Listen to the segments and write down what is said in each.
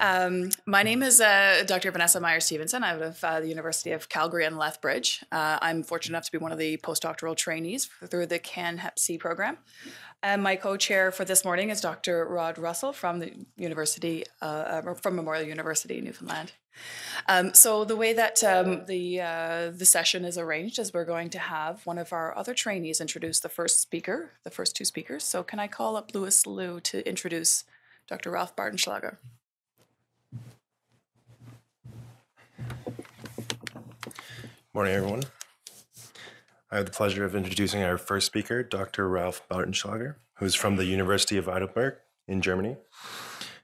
Um, my name is uh, Dr. Vanessa Meyer Stevenson. I'm of uh, the University of Calgary and Lethbridge. Uh, I'm fortunate enough to be one of the postdoctoral trainees through the CAN Hep C program. And my co-chair for this morning is Dr. Rod Russell from the University, uh, uh, from Memorial University, in Newfoundland. Um, so the way that um, the uh, the session is arranged is we're going to have one of our other trainees introduce the first speaker, the first two speakers. So can I call up Louis Liu to introduce Dr. Ralph Bartenschlager? Morning, everyone. I have the pleasure of introducing our first speaker, Dr. Ralph Bartenschlager, who is from the University of Heidelberg in Germany.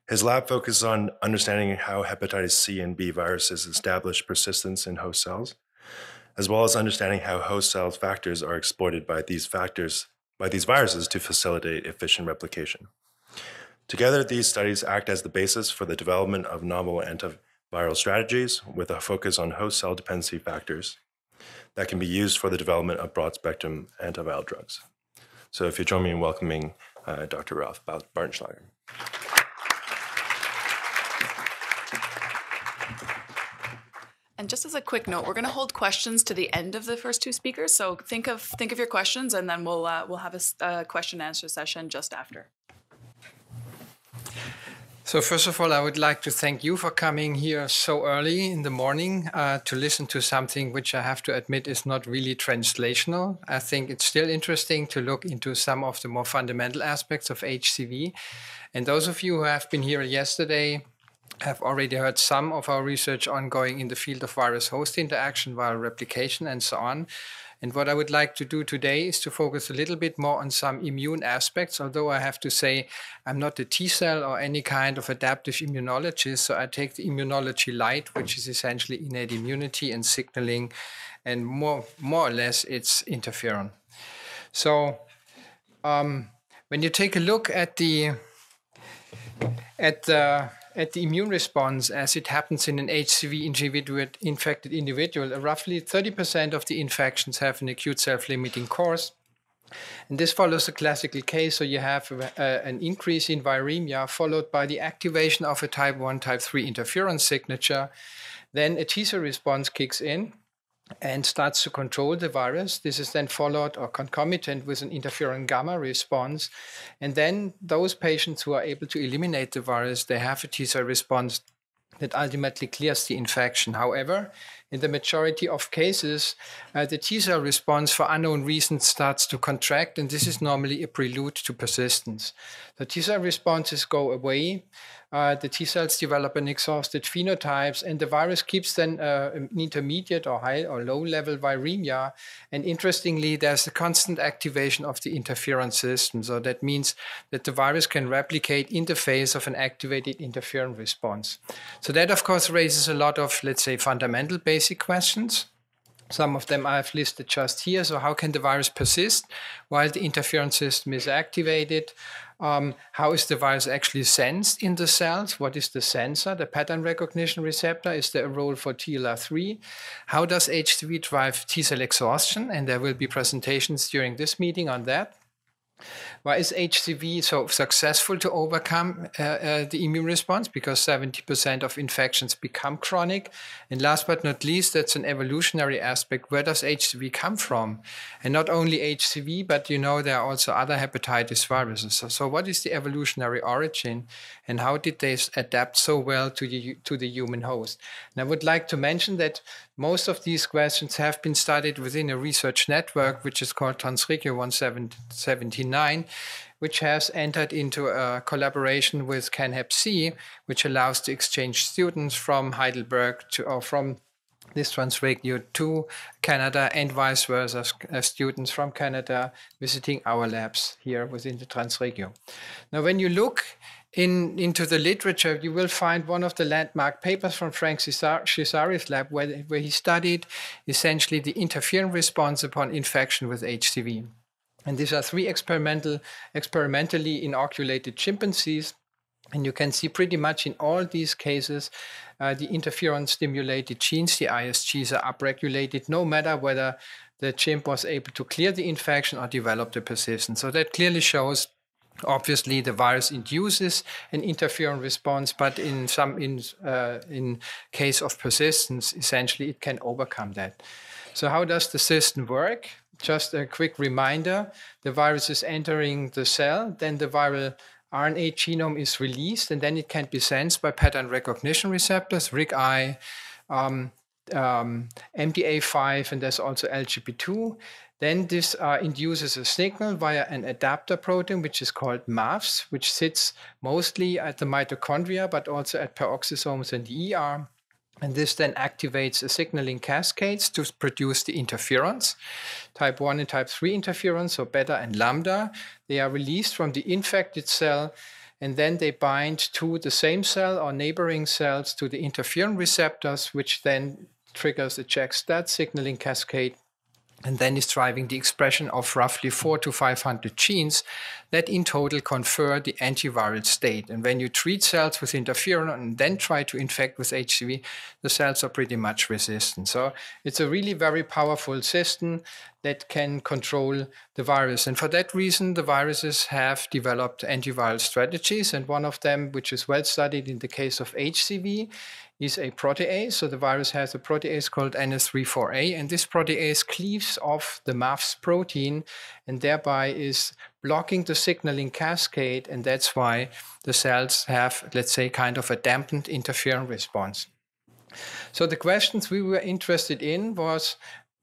His lab focuses on understanding how hepatitis C and B viruses establish persistence in host cells, as well as understanding how host cell factors are exploited by these factors by these viruses to facilitate efficient replication. Together, these studies act as the basis for the development of novel antiviral strategies with a focus on host cell dependency factors that can be used for the development of broad spectrum antiviral drugs. So if you join me in welcoming uh, Dr. Ralph Bartenschlager. And just as a quick note, we're going to hold questions to the end of the first two speakers. So think of think of your questions, and then we'll uh, we'll have a uh, question and answer session just after. So first of all, I would like to thank you for coming here so early in the morning uh, to listen to something which I have to admit is not really translational. I think it's still interesting to look into some of the more fundamental aspects of HCV. And those of you who have been here yesterday have already heard some of our research ongoing in the field of virus host interaction, viral replication, and so on. And what I would like to do today is to focus a little bit more on some immune aspects, although I have to say I'm not a T cell or any kind of adaptive immunologist. So I take the immunology light, which is essentially innate immunity and signaling, and more, more or less it's interferon. So um, when you take a look at the at the at the immune response as it happens in an HCV individual, infected individual, roughly 30% of the infections have an acute self-limiting course. And this follows a classical case. So you have a, an increase in viremia followed by the activation of a type 1, type 3 interferon signature. Then a T cell response kicks in and starts to control the virus. This is then followed or concomitant with an interferon gamma response. And then those patients who are able to eliminate the virus, they have a T cell response that ultimately clears the infection. However, in the majority of cases, uh, the T cell response for unknown reasons starts to contract, and this is normally a prelude to persistence. The T cell responses go away, uh, the T cells develop an exhausted phenotypes, and the virus keeps then uh, an intermediate or high or low level viremia. And interestingly, there's a constant activation of the interferon system. So that means that the virus can replicate in the face of an activated interferon response. So that, of course, raises a lot of, let's say, fundamental basic questions. Some of them I've listed just here. So, how can the virus persist while the interferon system is activated? Um, how is the virus actually sensed in the cells? What is the sensor, the pattern recognition receptor? Is there a role for TLR3? How does HCV drive T cell exhaustion? And there will be presentations during this meeting on that. Why is HCV so successful to overcome uh, uh, the immune response? Because 70% of infections become chronic. And last but not least, that's an evolutionary aspect. Where does HCV come from? And not only HCV, but you know, there are also other hepatitis viruses. So, so what is the evolutionary origin and how did they adapt so well to the, to the human host? And I would like to mention that most of these questions have been studied within a research network, which is called Transregio 179, which has entered into a collaboration with CanHepC, which allows to exchange students from Heidelberg to, or from this Transregio to Canada and vice versa, uh, students from Canada visiting our labs here within the Transregio. Now, when you look in, into the literature, you will find one of the landmark papers from Frank Cesari's lab where, where he studied essentially the interferon response upon infection with HCV. And these are three experimental, experimentally inoculated chimpanzees. And you can see pretty much in all these cases, uh, the interferon stimulated genes, the ISGs, are upregulated no matter whether the chimp was able to clear the infection or develop the persistence. So that clearly shows Obviously, the virus induces an interferon response, but in some in uh, in case of persistence, essentially it can overcome that. So, how does the system work? Just a quick reminder: the virus is entering the cell, then the viral RNA genome is released, and then it can be sensed by pattern recognition receptors, RIG-I, um, um, MDA5, and there's also LGP2. Then this uh, induces a signal via an adapter protein, which is called MAVS, which sits mostly at the mitochondria, but also at peroxisomes and the ER. And this then activates a signaling cascades to produce the interferons, type 1 and type 3 interferons, so beta and lambda. They are released from the infected cell and then they bind to the same cell or neighboring cells to the interferon receptors, which then triggers a JAK-STAT signaling cascade and then is driving the expression of roughly four to 500 genes that in total confer the antiviral state. And when you treat cells with interferon and then try to infect with HCV, the cells are pretty much resistant. So it's a really very powerful system that can control the virus. And for that reason, the viruses have developed antiviral strategies. And one of them, which is well studied in the case of HCV, is a protease. So the virus has a protease called NS34A, and this protease cleaves off the MAVS protein and thereby is blocking the signaling cascade. And that's why the cells have, let's say, kind of a dampened interferon response. So the questions we were interested in was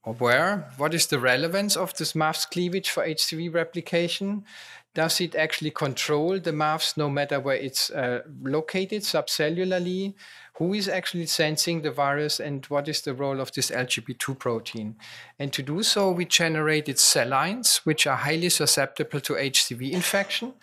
where, what is the relevance of this MAVS cleavage for HCV replication? Does it actually control the MAVS no matter where it's uh, located subcellularly? Who is actually sensing the virus and what is the role of this LGP2 protein. And to do so, we generated cell lines which are highly susceptible to HCV infection.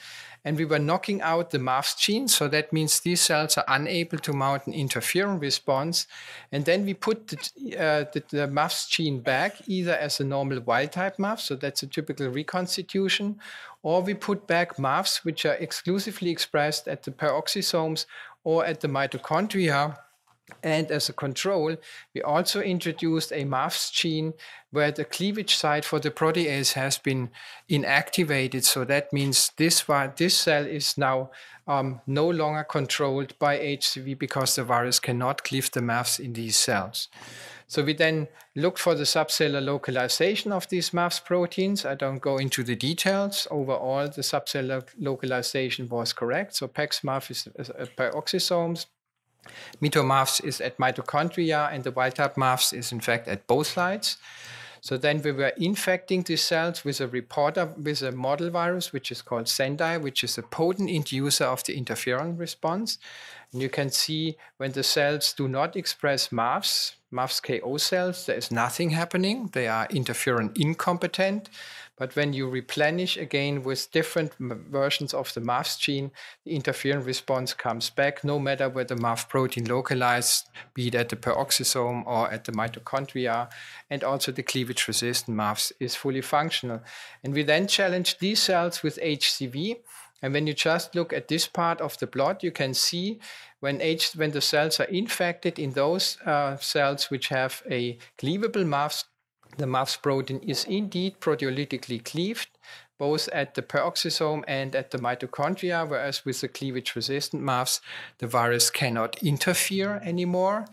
And we were knocking out the MAFS gene. So that means these cells are unable to mount an interferon response. And then we put the, uh, the, the MAVS gene back either as a normal wild type MAVS, so that's a typical reconstitution, or we put back MAFs, which are exclusively expressed at the peroxisomes or at the mitochondria. And as a control, we also introduced a MAFS gene where the cleavage site for the protease has been inactivated. So that means this, this cell is now um, no longer controlled by HCV because the virus cannot cleave the MAFS in these cells. So we then looked for the subcellular localization of these MAVS proteins. I don't go into the details. Overall, the subcellular localization was correct. So PEX-MAV is, at uh, peroxisomes. MitoMAVS is at mitochondria, and the wild-type MAVS is in fact at both sites. So then we were infecting these cells with a reporter, with a model virus, which is called Sendai, which is a potent inducer of the interferon response. And you can see when the cells do not express MAVS, MAVS-KO cells, there is nothing happening. They are interferon incompetent. But when you replenish again with different versions of the MAVS gene, the interferon response comes back, no matter where the MAV protein localized, be it at the peroxisome or at the mitochondria. And also the cleavage resistant MAVS is fully functional. And we then challenge these cells with HCV. And when you just look at this part of the plot, you can see when, H, when the cells are infected in those uh, cells which have a cleavable MAVS, the MAVS protein is indeed proteolytically cleaved, both at the peroxisome and at the mitochondria, whereas with the cleavage resistant MAVS, the virus cannot interfere anymore.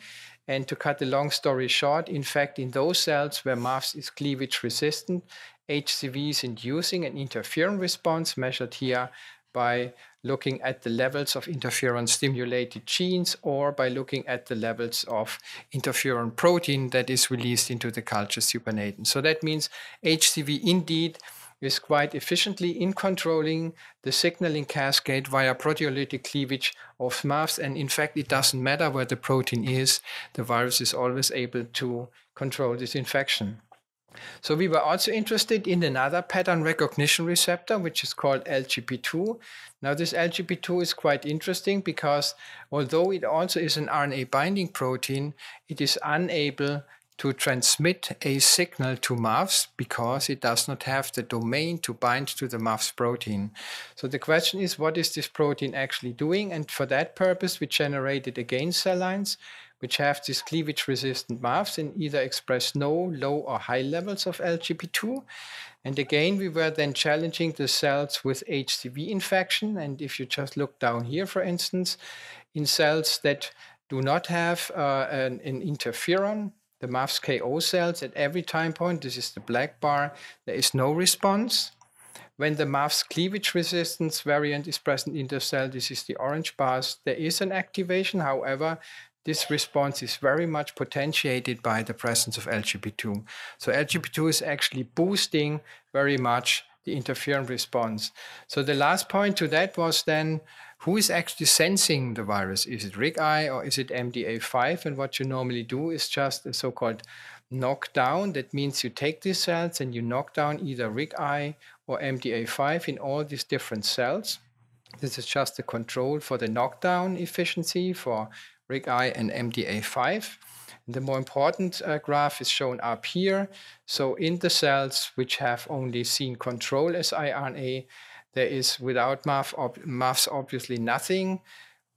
And to cut the long story short, in fact, in those cells where MAVS is cleavage resistant, HCV is inducing an interferon response measured here by looking at the levels of interferon stimulated genes or by looking at the levels of interferon protein that is released into the culture supernatant. So that means HCV indeed is quite efficiently in controlling the signaling cascade via proteolytic cleavage of MAVS. And in fact, it doesn't matter where the protein is, the virus is always able to control this infection. So we were also interested in another pattern recognition receptor, which is called LGP2. Now this LGP2 is quite interesting because although it also is an RNA binding protein, it is unable to transmit a signal to MAFs because it does not have the domain to bind to the MAFs protein. So the question is, what is this protein actually doing? And for that purpose, we generated again cell lines which have these cleavage resistant MAFs and either express no, low, or high levels of LGP2. And again, we were then challenging the cells with HCV infection. And if you just look down here, for instance, in cells that do not have uh, an, an, interferon, the MAFS KO cells at every time point, this is the black bar, there is no response. When the MAFS cleavage resistance variant is present in the cell, this is the orange bars, there is an activation. However, this response is very much potentiated by the presence of LGP2. So LGP2 is actually boosting very much the interferon response. So the last point to that was then who is actually sensing the virus? Is it RIG-I or is it MDA5? And what you normally do is just a so-called knockdown. That means you take these cells and you knock down either RIG-I or MDA5 in all these different cells. This is just a control for the knockdown efficiency for RIG-I and MDA5. The more important uh, graph is shown up here. So in the cells which have only seen control siRNA, there is without MAF ob MAFs obviously nothing.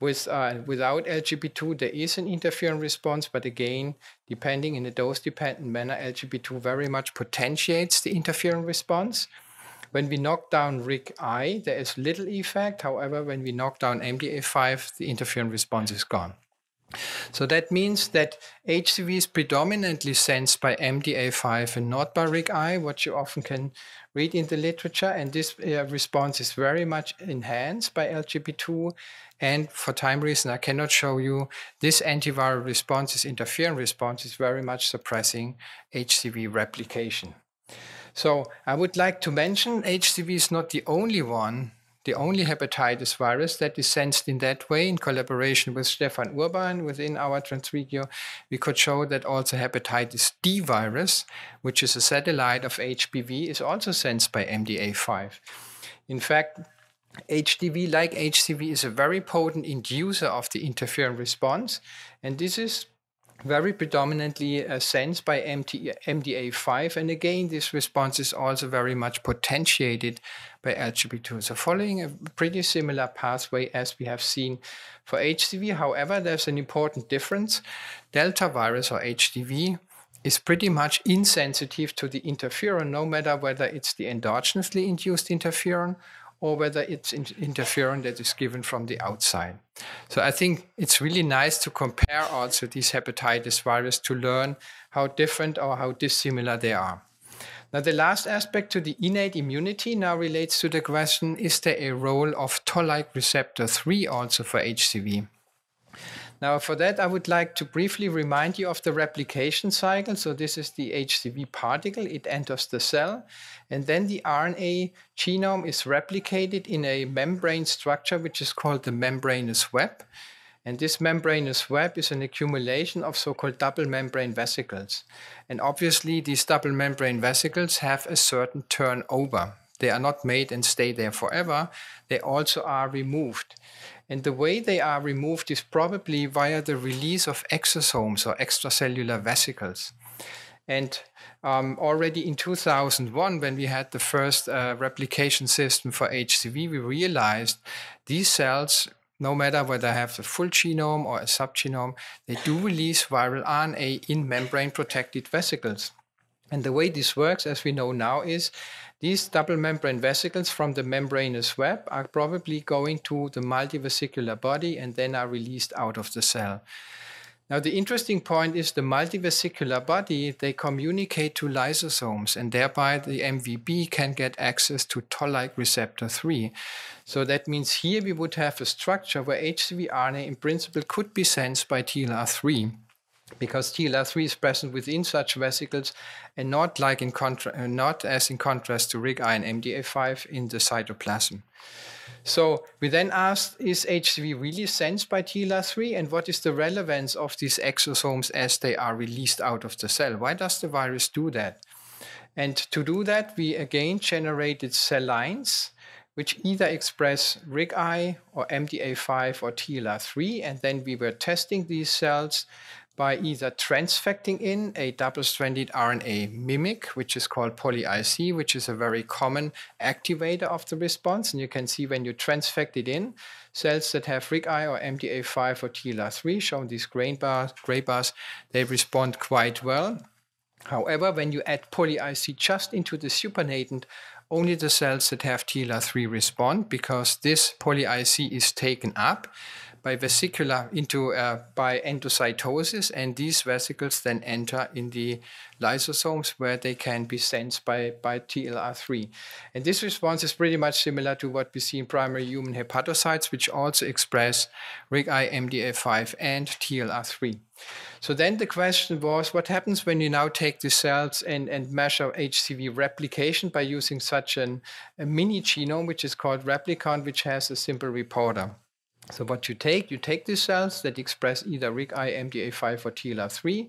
With, uh, without LGP2, there is an interferon response, but again, depending in a dose-dependent manner, LGP2 very much potentiates the interferon response. When we knock down RIG-I, there is little effect. However, when we knock down MDA5, the interferon response is gone. So that means that HCV is predominantly sensed by MDA5 and not by RIG-I, what you often can read in the literature. And this uh, response is very much enhanced by LGP2. And for time reason, I cannot show you this antiviral response, this interferon response is very much suppressing HCV replication. So I would like to mention HCV is not the only one the only hepatitis virus that is sensed in that way in collaboration with Stefan Urban within our Transregio, we could show that also hepatitis D virus, which is a satellite of HPV, is also sensed by MDA5. In fact, HDV, like HCV, is a very potent inducer of the interferon response, and this is very predominantly uh, sensed by MT, MDA5. And again, this response is also very much potentiated by LGP2. So following a pretty similar pathway as we have seen for HCV. However, there's an important difference. Delta virus or HDV is pretty much insensitive to the interferon, no matter whether it's the endogenously induced interferon or whether it's interferon that is given from the outside. So I think it's really nice to compare also these hepatitis virus to learn how different or how dissimilar they are. Now, the last aspect to the innate immunity now relates to the question, is there a role of toll-like receptor 3 also for HCV? Now for that, I would like to briefly remind you of the replication cycle. So this is the HCV particle, it enters the cell, and then the RNA genome is replicated in a membrane structure, which is called the membranous web. And this membranous web is an accumulation of so-called double membrane vesicles. And obviously these double membrane vesicles have a certain turnover. They are not made and stay there forever. They also are removed. And the way they are removed is probably via the release of exosomes or extracellular vesicles. And um, already in 2001, when we had the first uh, replication system for HCV, we realized these cells, no matter whether they have the full genome or a subgenome, they do release viral RNA in membrane protected vesicles. And the way this works, as we know now, is these double membrane vesicles from the membranous web are probably going to the multivesicular body and then are released out of the cell. Now, the interesting point is the multivesicular body, they communicate to lysosomes, and thereby the MVB can get access to toll-like receptor 3. So that means here we would have a structure where HCV RNA in principle could be sensed by TLR3 because TLR3 is present within such vesicles and not like in contra- uh, not as in contrast to RIG-I and MDA5 in the cytoplasm. So we then asked, is HCV really sensed by TLR3 and what is the relevance of these exosomes as they are released out of the cell? Why does the virus do that? And to do that, we again generated cell lines which either express RIG-I or MDA5 or TLR3. And then we were testing these cells by either transfecting in a double-stranded RNA mimic, which is called poly-IC, which is a very common activator of the response. And you can see when you transfect it in, cells that have RIG-I or MDA5 or TLR3, shown these gray bars, gray bars, they respond quite well. However, when you add poly-IC just into the supernatant, only the cells that have TLR3 respond because this poly-IC is taken up by vesicular into uh, by endocytosis, and these vesicles then enter in the lysosomes where they can be sensed by, by TLR3. And this response is pretty much similar to what we see in primary human hepatocytes, which also express RIG-I, MDA5, and TLR3. So then the question was, what happens when you now take the cells and, and measure HCV replication by using such an, a mini genome, which is called replicon, which has a simple reporter. So what you take, you take these cells that express either RIG-I, MDA5, or TLR3,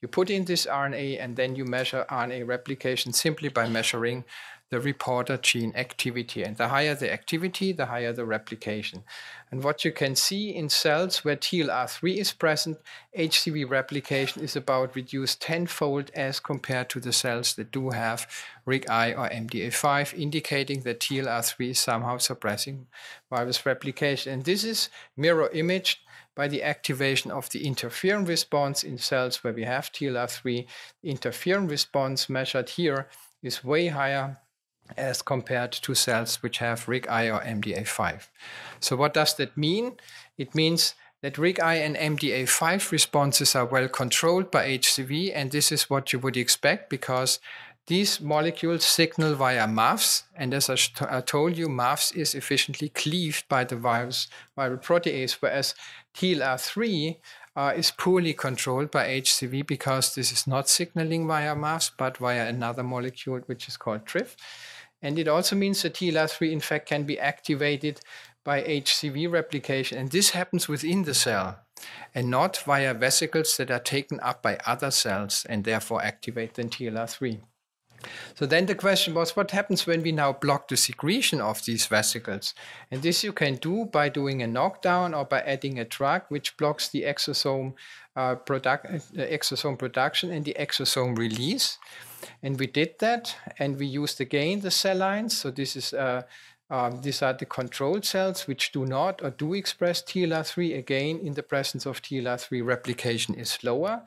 you put in this RNA, and then you measure RNA replication simply by measuring the reporter gene activity. And the higher the activity, the higher the replication. And what you can see in cells where TLR3 is present, HCV replication is about reduced tenfold as compared to the cells that do have RIG-I or MDA5, indicating that TLR3 is somehow suppressing virus replication. And this is mirror imaged by the activation of the interferon response in cells where we have TLR3. Interferon response measured here is way higher as compared to cells which have RIG-I or MDA5. So what does that mean? It means that RIG-I and MDA5 responses are well controlled by HCV, and this is what you would expect because these molecules signal via MAFs, and as I, told you, MAFs is efficiently cleaved by the virus viral protease, whereas TLR3 uh, is poorly controlled by HCV because this is not signaling via MAFs, but via another molecule which is called TRIF. And it also means that TLR3, in fact, can be activated by HCV replication. And this happens within the cell and not via vesicles that are taken up by other cells and therefore activate the TLR3. So then the question was, what happens when we now block the secretion of these vesicles? And this you can do by doing a knockdown or by adding a drug which blocks the exosome, uh, product, uh, exosome production and the exosome release. And we did that, and we used again the cell lines. So this is uh, um, these are the control cells which do not or do express TLR3. Again, in the presence of TLR3, replication is slower.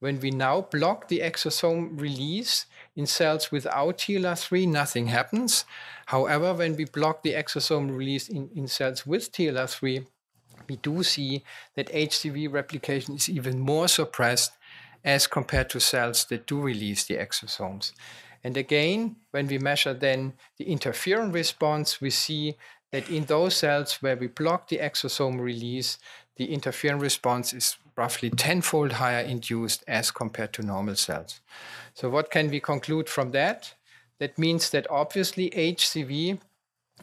When we now block the exosome release in cells without TLR3, nothing happens. However, when we block the exosome release in, in cells with TLR3, we do see that HCV replication is even more suppressed as compared to cells that do release the exosomes. And again, when we measure then the interferon response, we see that in those cells where we block the exosome release, the interferon response is roughly tenfold higher induced as compared to normal cells. So what can we conclude from that? That means that obviously HCV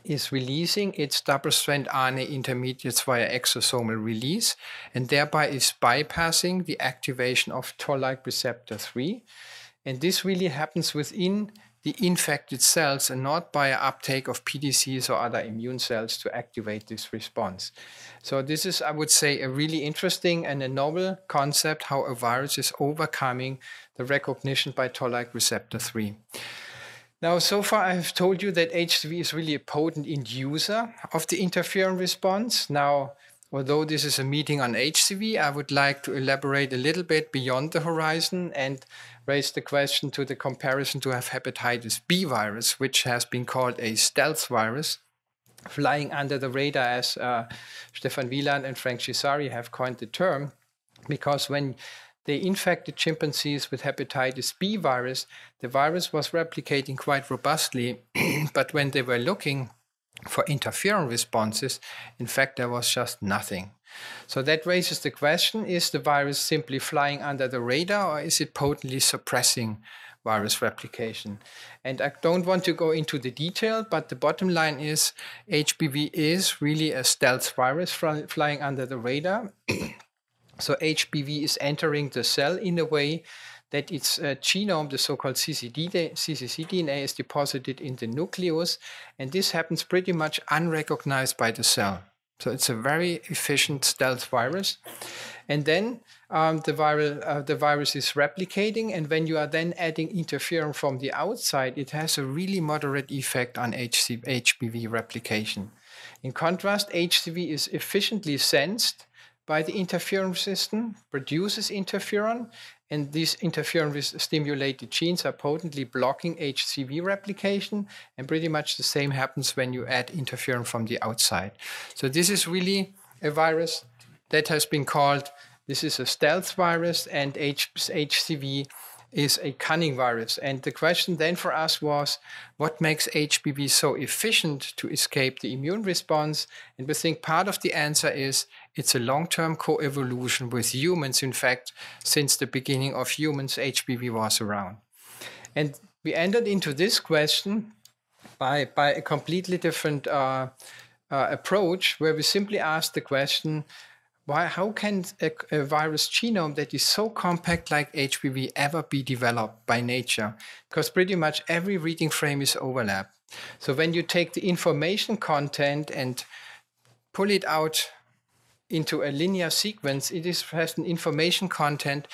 is releasing its double-strand RNA intermediates via exosomal release and thereby is bypassing the activation of toll-like receptor 3. And this really happens within the infected cells and not by uptake of PDCs or other immune cells to activate this response. So this is, I would say, a really interesting and a novel concept how a virus is overcoming the recognition by toll-like receptor 3. Now, so far I have told you that HCV is really a potent inducer of the interferon response. Now, although this is a meeting on HCV, I would like to elaborate a little bit beyond the horizon and raise the question to the comparison to have hepatitis B virus, which has been called a stealth virus, flying under the radar as uh, Stefan Wieland and Frank Cesari have coined the term, because when they infected chimpanzees with hepatitis B virus. The virus was replicating quite robustly, but when they were looking for interferon responses, in fact, there was just nothing. So that raises the question is the virus simply flying under the radar or is it potently suppressing virus replication? And I don't want to go into the detail, but the bottom line is HBV is really a stealth virus flying under the radar. So HPV is entering the cell in a way that its uh, genome, the so-called CCD, CCC DNA, is deposited in the nucleus, and this happens pretty much unrecognized by the cell. So it's a very efficient stealth virus. And then um, the, viral, uh, the virus is replicating. And when you are then adding interferon from the outside, it has a really moderate effect on HBV replication. In contrast, HCV is efficiently sensed by the interferon system, produces interferon, and these interferon stimulated genes are potently blocking HCV replication. And pretty much the same happens when you add interferon from the outside. So this is really a virus that has been called, this is a stealth virus and H- HCV is a cunning virus. And the question then for us was what makes HBV so efficient to escape the immune response? And we think part of the answer is it's a long term co-evolution with humans. In fact, since the beginning of humans, HBV was around. And we entered into this question by, by a completely different uh, uh, approach where we simply asked the question why, how can a, a, virus genome that is so compact like HBV ever be developed by nature? Because pretty much every reading frame is overlapped. So when you take the information content and pull it out into a linear sequence, it is, has an information content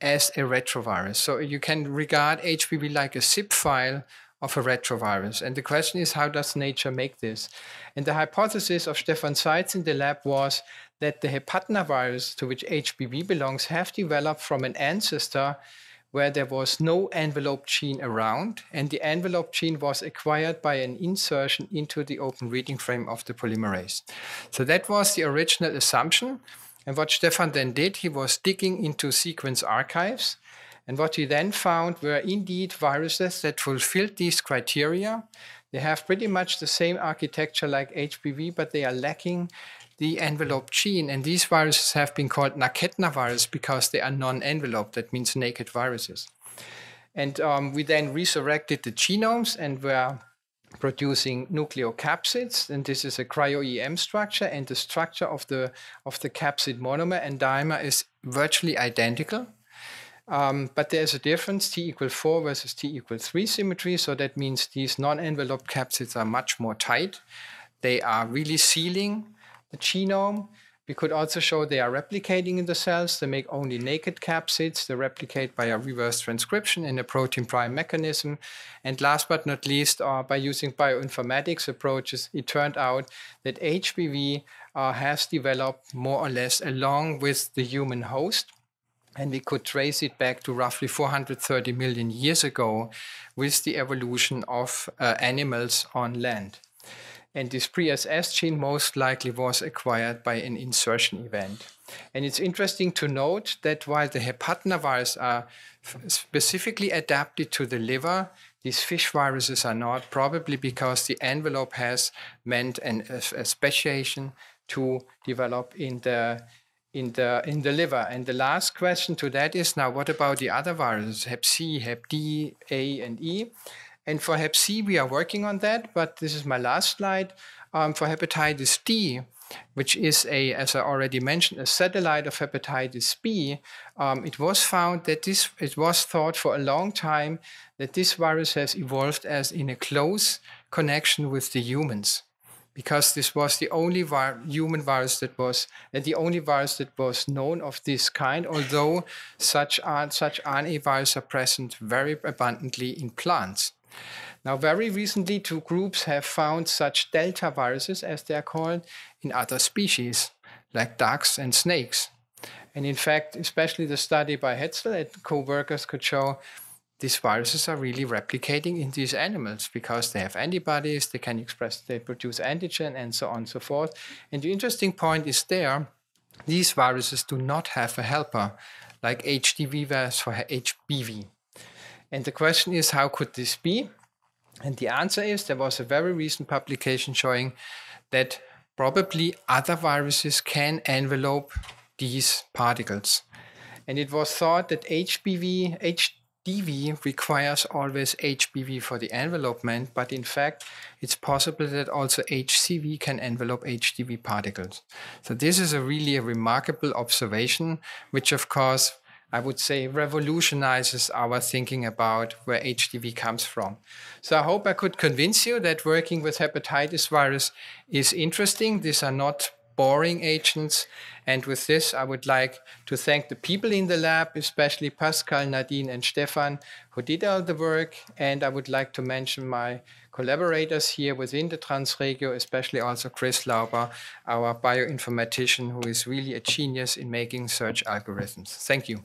as a retrovirus. So you can regard HBV like a zip file of a retrovirus. And the question is, how does nature make this? And the hypothesis of Stefan Seitz in the lab was that the hepatnavirus to which HBV belongs have developed from an ancestor where there was no envelope gene around, and the envelope gene was acquired by an insertion into the open reading frame of the polymerase. So that was the original assumption. And what Stefan then did, he was digging into sequence archives. And what he then found were indeed viruses that fulfilled these criteria. They have pretty much the same architecture like HBV, but they are lacking the envelope gene. And these viruses have been called Naketna virus because they are non-enveloped. That means naked viruses. And um, we then resurrected the genomes and were producing nucleocapsids. And this is a cryo-EM structure. And the structure of the, of the capsid monomer and dimer is virtually identical. Um, but there's a difference, T equal 4 versus T equal 3 symmetry. So that means these non-enveloped capsids are much more tight. They are really sealing the genome. We could also show they are replicating in the cells. They make only naked capsids. They replicate by a reverse transcription in a protein prime mechanism. And last but not least, uh, by using bioinformatics approaches, it turned out that HPV uh, has developed more or less along with the human host. And we could trace it back to roughly 430 million years ago with the evolution of uh, animals on land. And this pre-SS gene most likely was acquired by an insertion event. And it's interesting to note that while the hepatnavirus are specifically adapted to the liver, these fish viruses are not, probably because the envelope has meant an, a, a speciation to develop in the in the in the liver. And the last question to that is now, what about the other viruses, Hep C, Hep D, A, and E? And for Hep C, we are working on that, but this is my last slide. Um, for hepatitis D, which is a, as I already mentioned, a satellite of hepatitis B, um, it was found that this, it was thought for a long time that this virus has evolved as in a close connection with the humans. Because this was the only vi- human virus that was, and the only virus that was known of this kind, although such, such RNA viruses are present very abundantly in plants. Now, very recently, two groups have found such delta viruses, as they are called, in other species, like ducks and snakes. And in fact, especially the study by Hetzel and co-workers could show these viruses are really replicating in these animals because they have antibodies, they can express, they produce antigen, and so on and so forth. And the interesting point is there, these viruses do not have a helper like HDV virus for HBV. And the question is, how could this be? And the answer is there was a very recent publication showing that probably other viruses can envelope these particles. And it was thought that HBV, HDV requires always HBV for the envelopment, but in fact, it's possible that also HCV can envelope HDV particles. So this is a really a remarkable observation, which of course I would say, revolutionizes our thinking about where HDV comes from. So I hope I could convince you that working with hepatitis virus is interesting. These are not boring agents. And with this, I would like to thank the people in the lab, especially Pascal, Nadine, and Stefan, who did all the work. And I would like to mention my collaborators here within the Transregio, especially also Chris Lauber, our bioinformatician, who is really a genius in making search algorithms. Thank you.